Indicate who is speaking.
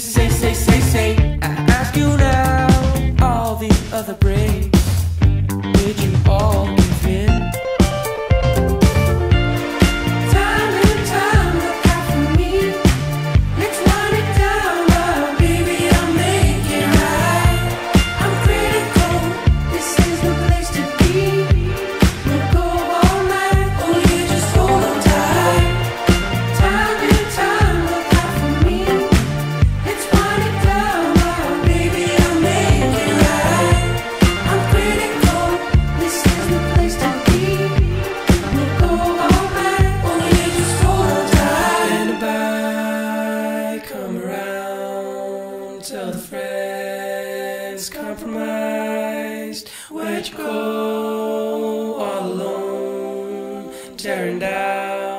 Speaker 1: say settled friends, compromised, where'd you go all alone, tearing down.